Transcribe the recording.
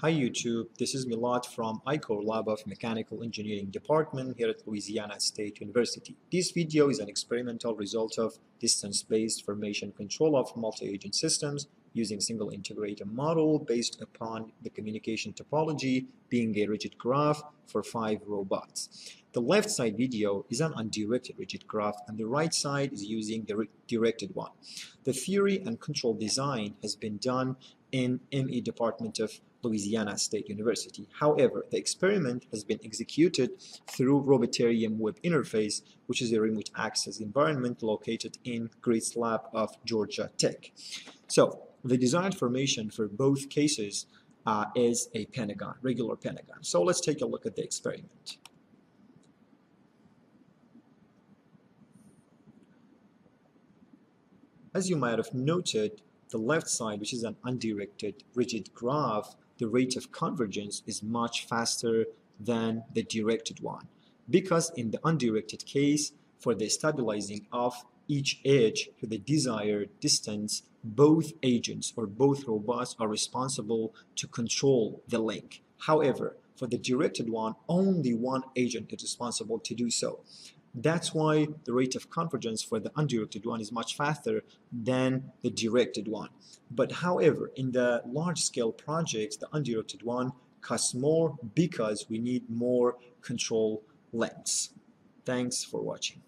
Hi YouTube, this is Milad from iCore Lab of Mechanical Engineering Department here at Louisiana State University. This video is an experimental result of distance-based formation control of multi-agent systems using single integrator model based upon the communication topology being a rigid graph for five robots. The left side video is an undirected rigid graph and the right side is using the directed one. The theory and control design has been done in ME Department of Louisiana State University. However, the experiment has been executed through Robotarium Web Interface, which is a remote access environment located in GRITS Lab of Georgia Tech. So, the design formation for both cases uh, is a pentagon, regular pentagon. So let's take a look at the experiment. As you might have noted, the left side, which is an undirected rigid graph, the rate of convergence is much faster than the directed one. Because in the undirected case, for the stabilizing of each edge to the desired distance, both agents or both robots are responsible to control the link. However, for the directed one, only one agent is responsible to do so. That's why the rate of convergence for the undirected one is much faster than the directed one. But however, in the large-scale projects, the undirected one costs more because we need more control lengths. Thanks for watching.